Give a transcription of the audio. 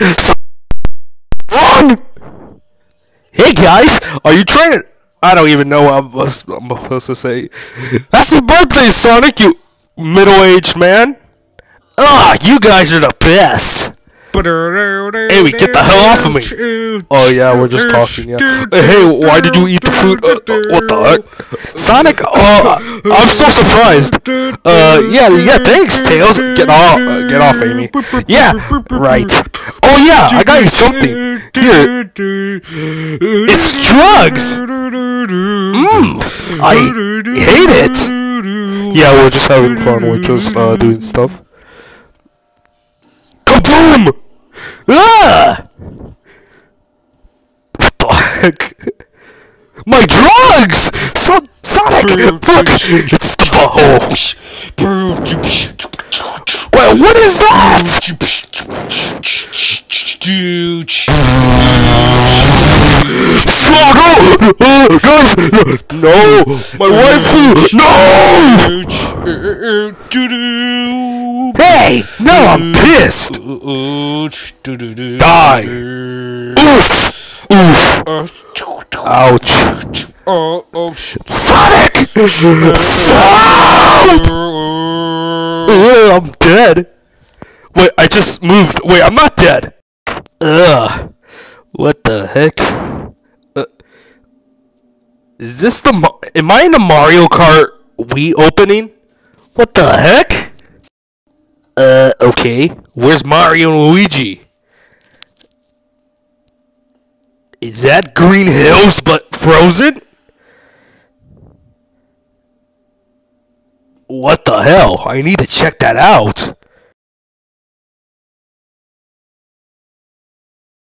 Run! Hey guys, are you trying to? I don't even know what I'm, supposed to say. Happy birthday, Sonic, you middle-aged man. Ah, you guys are the best. Hey, get the hell off of me. Oh yeah, we're just talking. Yeah. Hey, why did you eat the food? Uh, uh, what the heck? Sonic? Oh, I'm so surprised. Uh, yeah, yeah. Thanks, Tails. Get off, uh, get off, Amy. Yeah, right. Oh yeah, I got you something. Here, it's drugs. Mmm, I hate it. Yeah, we're just having fun. We're just uh, doing stuff. Kaboom! Ah! Heck? My drugs! So Sonic! Look! It's the butthole! Well, what is that? Oh, no! Uh, guys! No! My waifu! No! Hey! No, I'm pissed! Die! Oof! Oof! Ouch! Sonic! Stop! I'm dead. Wait, I just moved. Wait, I'm not dead. Ugh. What the heck? Uh, is this the? Am I in a Mario Kart Wii opening? What the heck? Uh, okay. Where's Mario and Luigi? Is that Green Hills but frozen? What the hell? I need to check that out.